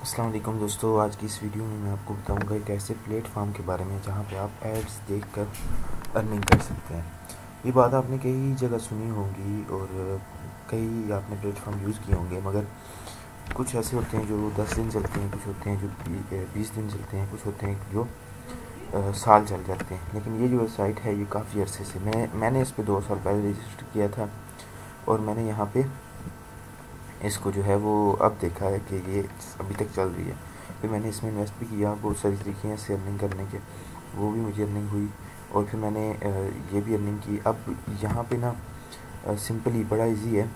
वालेकुम दोस्तों, आज की इस वीडियो में मैं आपको बताऊँगा एक ऐसे प्लेटफॉर्म के बारे में जहाँ पे आप एड्स देखकर अर्निंग कर सकते हैं। ये बात आपने कई जगह सुनी होगी और कई आपने प्लेटफॉर्म यूज़ किए होंगे, मगर कुछ ऐसे होते हैं जो दस दिन चलते हैं, कुछ होते हैं जो बीस दिन चलते हैं, कुछ होते हैं जो साल चल जाते हैं। लेकिन ये जो वेबसाइट है, ये काफ़ी अर्से से, मैं, मैंने इस पर दो साल पहले रजिस्टर किया था और मैंने यहाँ पे इसको जो है वो अब देखा है कि ये अभी तक चल रही है। फिर मैंने इसमें इन्वेस्ट भी किया बहुत सारी तरीके हैं इससे अर्निंग करने के। वो भी मुझे अर्निंग हुई और फिर मैंने ये भी अर्निंग की। अब यहाँ पे ना सिंपली बड़ा इजी है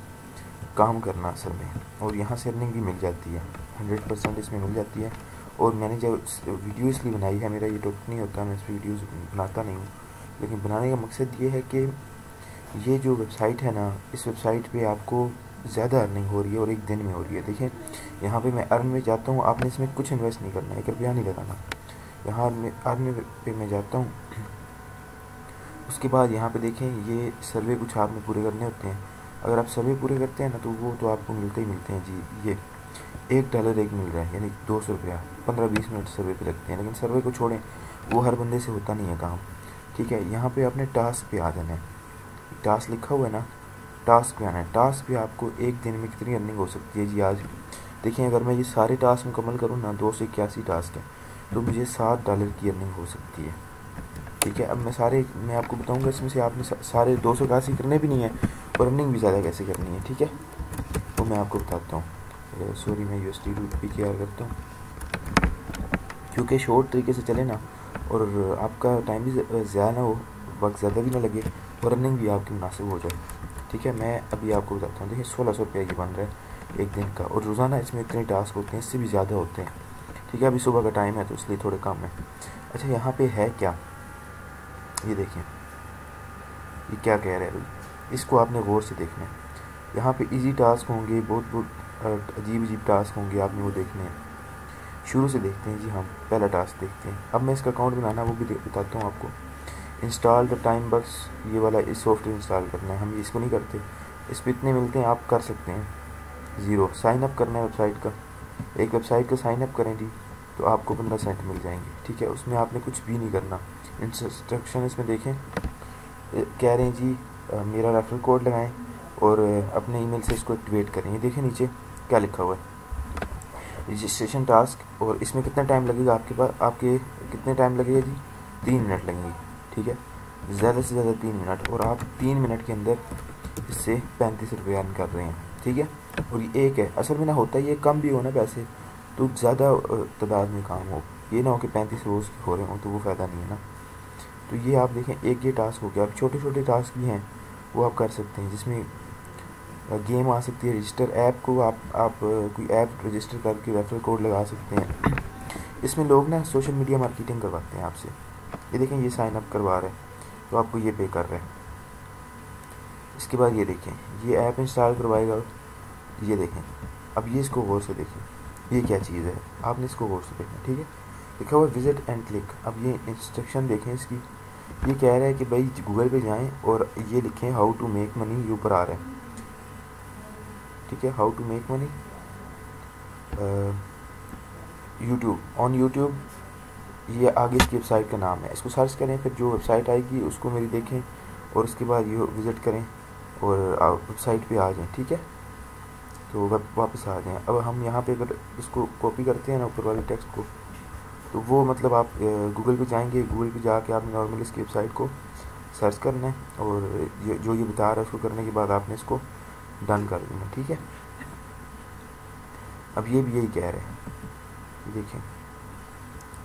काम करना असल में। और यहाँ से अर्निंग भी मिल जाती है। हंड्रेड परसेंट इसमें मिल जाती है। और मैंने जब वीडियो इसलिए बनाई है, मेरा ये टॉपिक नहीं होता, मैं इस पर वीडियोज़ बनाता नहीं हूँ। लेकिन बनाने का मकसद ये है कि ये जो वेबसाइट है ना, इस वेबसाइट पे आपको ज़्यादा अर्निंग हो रही है और एक दिन में हो रही है। देखिए, यहाँ पे मैं अर्न में जाता हूँ, आपने इसमें कुछ इन्वेस्ट नहीं करना एक रुपया नहीं लगाना। यहाँ अर्न अर्न पे मैं जाता हूँ। उसके बाद यहाँ पे देखें, ये सर्वे कुछ आपने पूरे करने होते हैं। अगर आप सर्वे पूरे करते हैं ना तो वो तो आपको मिलते ही मिलते हैं जी। ये एक डॉलर एक मिल रहा है, यानी दो सौ रुपया, पंद्रह बीस मिनट सर्वे पे लगते हैं। लेकिन सर्वे को छोड़ें, वो हर बंदे से होता नहीं है काम। ठीक है, यहाँ पे आपने टास्क पे आ जाना है। टास्क लिखा हुआ है ना टास्क पे आना है। टास्क पे आपको एक दिन में कितनी अर्निंग हो सकती है जी आज? देखिए अगर मैं ये सारे टास्क मुकम्मल करूँ ना दो सौ इक्यासी टास्क है तो मुझे सात डॉलर की अर्निंग हो सकती है। ठीक है अब मैं सारे मैं आपको बताऊँगा इसमें से आपने सारे दो सौ इक्यासी करने भी नहीं है और अर्निंग भी ज़्यादा कैसे करनी है ठीक है? वो मैं आपको बताता हूँ। सॉरी मैं यू एस टी पी के आर करता हूँ। क्योंकि शॉर्ट तरीके से चले ना और आपका टाइम भी ज़्यादा ना हो वक्त ज़्यादा भी ना लगे और रनिंग भी आपकी मुनासिब हो जाए। ठीक है, मैं अभी आपको बताता हूँ। देखिए, सोलह सौ रुपये की बन रहा है एक दिन का। और रोज़ाना इसमें इतने टास्क होते हैं, इससे भी ज़्यादा होते हैं। ठीक है, अभी सुबह का टाइम है तो इसलिए थोड़े कम है। अच्छा यहाँ पे है क्या? ये देखिए। ये क्या कह रहे हैं? इसको आपने गौर से देखना है। यहाँ पे इजी टास्क होंगे, बहुत बहुत अजीब अजीब टास्क होंगे आपने वो देखने हैं। शुरू से देखते हैं जी हम पहला टास्क देखते हैं। अब मैं इसका अकाउंट बनाना, वो भी बताता हूँ आपको। इंस्टॉल द टाइम बस ये वाला इस सॉफ्टवेयर इंस्टॉल करना है, हम इसको नहीं करते। इस पर इतने मिलते हैं, आप कर सकते हैं। ज़ीरो साइन अप करना है वेबसाइट का। एक वेबसाइट का साइन अप करें जी तो आपको पंद्रह सेंट मिल जाएँगे। ठीक है, उसमें आपने कुछ भी नहीं करना। इंस्ट्रक्शन इसमें देखें। कह रहे हैं जी मेरा रेफरल कोड लगाएँ और अपने ईमेल से इसको एक्टिवेट करें। ये देखें नीचे क्या लिखा हुआ है। रजिस्ट्रेशन टास्क और इसमें कितना टाइम लगेगा आपके पास? आपके, कितने टाइम लगेगा जी? तीन मिनट लगेंगे। ठीक है? ज़्यादा से ज़्यादा तीन मिनट और आप तीन मिनट के अंदर इससे पैंतीस रुपये अर्न कर रहे हैं, ठीक है? और ये एक है, असल में ना होता ये कम भी हो ना पैसे तो ज़्यादा तादाद में काम हो। ये ना हो कि पैंतीस रोज़ हो रहे हों तो वो फ़ायदा नहीं है ना। तो ये आप देखें, एक ये टास्क हो गया। अब छोटे छोटे टास्क भी हैं, वो आप कर सकते हैं, जिसमें गेम आ सकती है रजिस्टर ऐप को आप आप कोई ऐप रजिस्टर करके रेफरल कोड लगा सकते हैं। इसमें लोग ना सोशल मीडिया मार्केटिंग करवाते हैं आपसे। ये देखें, ये साइन अप करवा रहे हैं तो आपको ये पे कर रहे हैं। इसके बाद ये देखें, ये ऐप इंस्टॉल करवाएगा, ये देखें। अब ये इसको गौर से देखें, ये क्या चीज़ है? आपने इसको गौर से देखना, ठीक है? लिखा हुआ विज़िट एंड क्लिक अब ये इंस्ट्रक्शन देखें इसकी। ये कह रहा है कि भाई गूगल पे जाएँ और ये लिखें हाउ टू मेक मनी ये ऊपर आ रहा है। ठीक है how to make money YouTube on YouTube ये आगे इसकी वेबसाइट का नाम है। इसको सर्च करें, फिर जो वेबसाइट आएगी उसको मेरी देखें और उसके बाद ये विज़िट करें और वेबसाइट पे आ जाएँ, ठीक है? तो वापस आ जाएँ। अब हम यहाँ पे अगर इसको कॉपी करते हैं ना ऊपर वाले टेक्स्ट को तो वो मतलब आप गूगल पे जाएँगे, गूगल पे जाके आपने नॉर्मल इसकी वेबसाइट को सर्च करना है और ये, जो ये बता रहा है उसको करने के बाद आपने इसको डन कर देना, ठीक है? अब ये भी यही कह रहे हैं। देखें।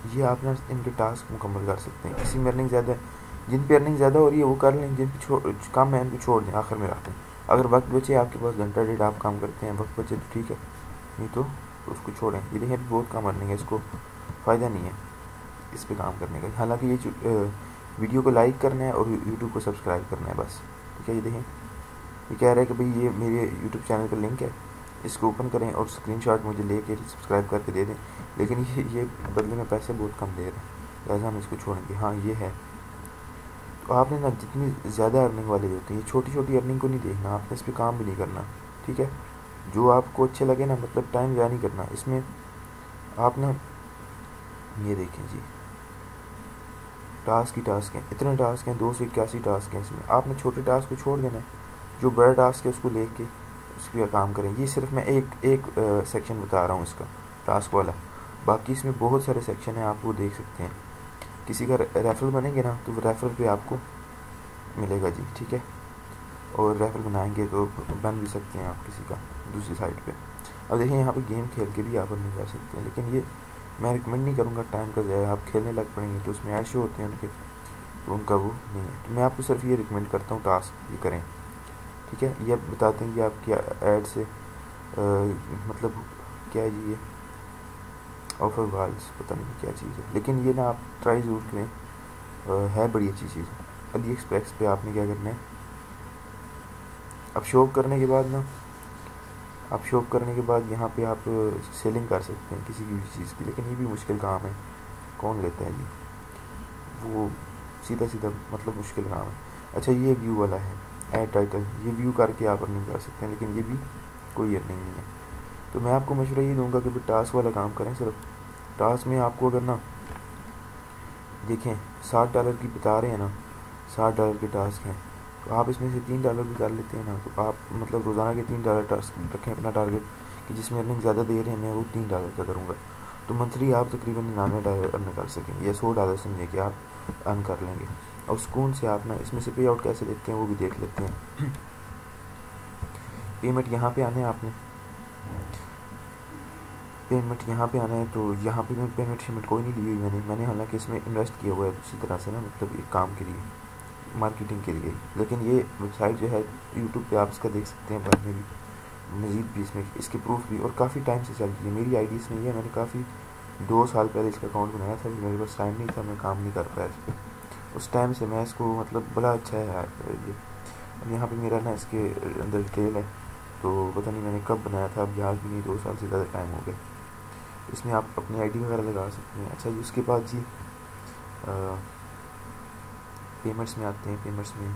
ये आप ना इनके टास्क मुकम्मल कर सकते हैं। किसी में अर्निंग ज़्यादा जिन पे अर्निंग ज़्यादा हो रही है वो कर लें। जिन पे कम है उनको छोड़ दें आखिर में रखते हैं अगर वक्त बचे आपके पास घंटा डेढ़ आप काम करते हैं वक्त बचे तो ठीक है। नहीं तो, तो उसको छोड़ें। ये देखें बहुत कम अर्निंग है इसको फ़ायदा नहीं है इस पर काम करने का। हालाँकि ये वीडियो को लाइक करना है और यूट्यूब को सब्सक्राइब करना है बस। ठीक है ये देखें। ये कह रहा है कि भाई ये मेरे यूट्यूब चैनल का लिंक है। इसको ओपन करें और स्क्रीनशॉट मुझे लेके सब्सक्राइब करके दे दें। लेकिन ये ये बदले में पैसे बहुत कम दे रहे हैं। लिहाजा हम इसको छोड़ेंगे हाँ ये है। तो आपने ना जितनी ज़्यादा अर्निंग वाले होते हैं ये छोटी छोटी अर्निंग को नहीं देखना, आपने इस पर काम भी नहीं करना, ठीक है? जो आपको अच्छे लगे ना मतलब टाइम ज़्यादा नहीं करना, इसमें आपने, ये देखें जी। टास्क ही टास्क हैं, इतने टास्क हैं, दो सौ इक्यासी टास्क हैं इसमें। आपने छोटे टास्क को छोड़ देना है, जो बड़ा टास्क है उसको लेके उस पर काम करें ये सिर्फ़ मैं एक एक सेक्शन बता रहा हूँ इसका टास्क वाला। बाकी इसमें बहुत सारे सेक्शन हैं, आप वो देख सकते हैं। किसी का रेफरल बनेंगे ना तो रेफरल पे आपको मिलेगा जी, ठीक है? और रेफरल बनाएँगे तो बन भी सकते हैं आप किसी का, दूसरी साइड पे। अब देखिए, यहाँ पे गेम खेल के भी आप नहीं कर सकते हैं, लेकिन ये मैं रिकमेंड नहीं करूँगा टाइम का ज़्यादा, आप खेलने लग पड़ेंगे तो उसमें ऐसे होते हैं उनके तो उनका वो नहीं है। तो मैं आपको सिर्फ़ ये रिकमेंड करता हूँ टास्क ये करें। ठीक है? ये बताते हैं कि आप क्या ऐड से आ, मतलब क्या है? ये ऑफ़र वाल्स पता नहीं क्या चीज़ है। लेकिन ये ना आप ट्राई ज़रूर करें। है बड़ी अच्छी चीज़। अली एक्सप्रेस पे आपने क्या करना है? अब शॉप करने के बाद ना आप शॉप करने के बाद यहाँ पे आप सेलिंग कर सकते हैं किसी भी चीज़ की। लेकिन ये भी मुश्किल काम है। कौन लेता है ये? वो सीधा सीधा मतलब मुश्किल काम है। अच्छा ये व्यू वाला है। एड टाइटल ये व्यू करके आप अर्निंग कर सकते हैं, लेकिन ये भी कोई अर्निंग नहीं है। तो मैं आपको मशवरा ये दूँगा कि टास्क वाला काम करें, सिर्फ़ टास्क में आपको अगर ना देखें, साठ डॉलर की बता रहे हैं ना, साठ डॉलर के टास्क हैं तो आप इसमें से तीन डॉलर भी कर लेते हैं ना तो आप मतलब रोज़ाना के तीन डॉलर टास्क रखें अपना टारगेट कि जिसमें अर्निंग ज़्यादा दे रहे हैं, मैं वो तीन डॉलर का करूँगा। तो मंथली आप तकरीबन निन्यानवे डॉलर अर्न कर सकें या सौ डॉलर समझिए कि आप अर्न कर लेंगे। और सुकून से आप ना, इसमें से पे आउट कैसे देखते हैं, वो भी देख लेते हैं। पेमेंट यहाँ पे आने आपने। पेमेंट यहाँ पे आना है तो यहाँ पे मैं पेमेंट शेमेंट कोई नहीं ली हुई मैंने। मैंने हालाँकि इसमें इन्वेस्ट किया हुआ है उसी तरह से ना मतलब एक काम के लिए मार्केटिंग के लिए। लेकिन ये वेबसाइट जो है यूट्यूब पे आप इसका देख सकते हैं बाद में भी। मज़ीद भी इसमें इसके प्रूफ भी और काफ़ी टाइम से चल रही है। मेरी आईडी इसमें है, मैंने काफ़ी दो साल पहले इसका अकाउंट बनाया था मेरे पास टाइम नहीं था, मैं काम नहीं कर पाया इस पर उस टाइम से मैं इसको मतलब बड़ा अच्छा है ये। यहाँ पे मेरा ना इसके अंदर डिटेल है तो पता नहीं मैंने कब बनाया था, अब याद भी नहीं, दो साल से ज़्यादा टाइम हो गया। इसमें आप अपनी आईडी वगैरह लगा सकते हैं। अच्छा जी उसके बाद जी पेमेंट्स में आते हैं पेमेंट्स में।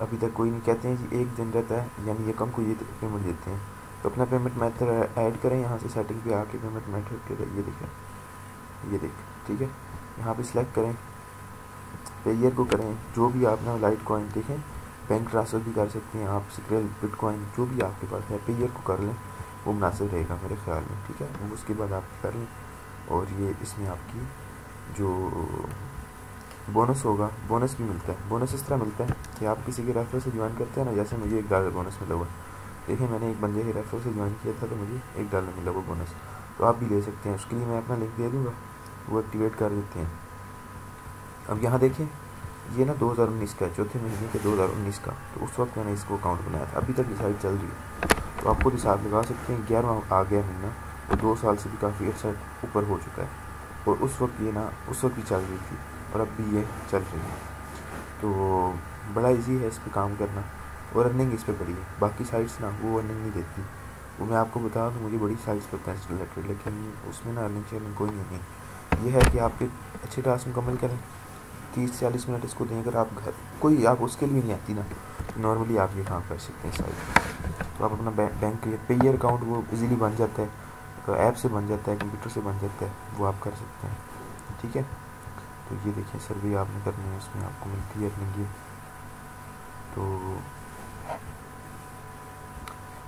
अभी तक कोई नहीं कहते हैं कि एक दिन रहता है, यानी ये कम को ये पेमेंट देते हैं। तो अपना पेमेंट मेथड ऐड करें, यहाँ से सेटिंग पे आके पेमेंट मेथड के ये देखें। ये देख, ठीक है? यहाँ पे सिलेक्ट करें पेयर को करें, जो भी आप ना लाइट कॉइन देखें बैंक ट्रांसफ़र भी कर सकते हैं आप सिक्रेल बिटकॉइन जो भी आपके पास है पेयर को कर लें, वो मुनासिब रहेगा मेरे ख्याल में, ठीक है? उसके बाद आप कर लें, और ये इसमें आपकी जो बोनस होगा बोनस भी मिलता है। बोनस इस तरह मिलता है कि आप किसी के रेफर से ज्वाइन करते हैं ना, जैसे मुझे एक डॉलर बोनस मिला हुआ। देखिए, मैंने एक बंदे के रेफर से ज्वाइन किया था तो मुझे एक डॉलर मिला हुआ बोनस तो आप भी ले सकते हैं। उसके लिए मैं अपना लिंक दे दूँगा। वो एक्टिवेट कर देते हैं। अब यहाँ देखें ये ना दो हज़ार उन्नीस का चौथे महीने के दो हज़ार उन्नीस का। तो उस वक्त मैंने इसको अकाउंट बनाया था। अभी तक ये साइड चल रही है। तो आप खुद हिसाब लगा सकते हैं। ग्यारहवा आ गया महीना। तो दो साल से भी काफ़ी अच्छा ऊपर हो चुका है। और उस वक्त ये ना, उस वक्त भी चल रही थी। और अब भी ये चल रही है। तो बड़ा इजी है इस पर काम करना और अर्निंग इस पर बड़ी है। बाकी साइट्स ना, वो अर्निंग नहीं देती। वो मैं आपको बता दूँ, मुझे बड़ी साइट्स पता है रिलेटेड लेकिन उसमें ना अर्निंग शर्निंग कोई नहीं है। ये है कि आपके अच्छे टास्क मुकम्मल करें। तीस चालीस मिनट इसको दें, अगर आप घर, कोई आप उसके लिए नहीं आती ना नॉर्मली आप ये काम कर सकते हैं साइड तो आप अपना बैंक पेयर अकाउंट वो इजीली बन जाता है तो ऐप से बन जाता है कंप्यूटर से बन जाता है, वो आप कर सकते हैं। ठीक है? तो ये देखिए सर्वे आपने करनी है, इसमें आपको मिलती है अपनी ये। तो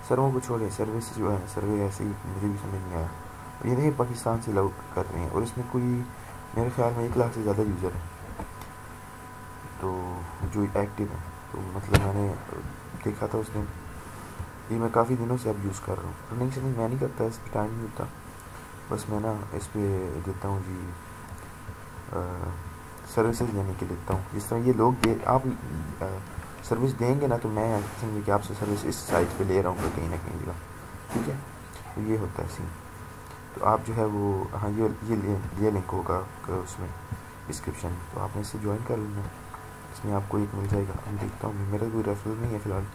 सर्वों को छोड़े से जो है, सर्वे ऐसे ही मुझे भी समझ नहीं आया। ये देखिए, पाकिस्तान से लॉग कर रहे हैं, और इसमें कोई, मेरे ख्याल में एक लाख से ज़्यादा यूज़र है। तो जो एक्टिव है तो मतलब मैंने देखा था उस दिन ये मैं काफ़ी दिनों से अब यूज़ कर रहा हूँ। रनिंग शनिंग मैं नहीं करता, इस पर टाइम नहीं होता। बस मैं ना इस पर देता हूँ जी सर्विसेज़ लेने के देता हूँ। जिस तरह ये लोग दे, आप सर्विस देंगे ना तो मैं समझिए कि आपसे सर्विस इस साइट पे ले रहा हूँ कहीं ना कहीं जगह ठीक है? तो ये होता है सीन तो आप जो है वो हाँ ये ये ये लिंक होगा उसमें डिस्क्रिप्शन तो आपने इसे ज्वाइन कर लेना। इसमें आपको एक मिल जाएगा। मैं देखता हूँ। मेरा कोई रेफरल नहीं है फ़िलहाल।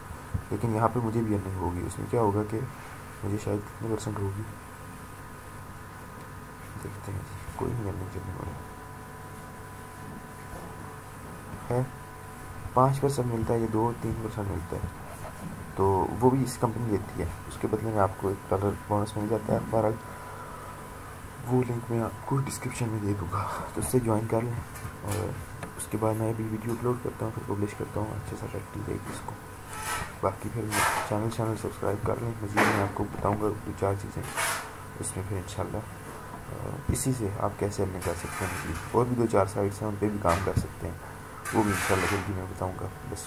लेकिन यहाँ पर मुझे भी अर्निंग होगी। उसमें क्या होगा कि मुझे शायद कितने परसेंट होगी। देखते हैं जी। कोई नहीं अर्निंग चलने वाला। है। पाँच परसेंट मिलता है या दो, तीन परसेंट मिलता है। तो वो भी इस कंपनी देती है। उसके बदले में आपको एक डॉलर बोनस मिल जाता है बारह वो लिंक मैं आपको डिस्क्रिप्शन में दे दूँगा। तो उससे ज्वाइन कर लें और उसके बाद मैं अभी वीडियो अपलोड करता हूँ, फिर पब्लिश करता हूँ। अच्छे सा करती रहेगी इसको। बाकी फिर चैनल चैनल सब्सक्राइब कर लें। मज़ीद मैं आपको बताऊँगा दो, चार चीज़ें। उसमें फिर इंशाल्लाह इसी से आप कैसे अर्निंग कर सकते हैं और भी दो, चार साइट्स हैं, उन पर भी काम कर सकते हैं। वो भी इंशाल्लाह जल्दी मैं बताऊँगा। बस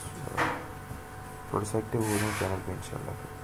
थोड़ा सा एक्टिव हो जाऊँ चैनल पर इंशाल्लाह।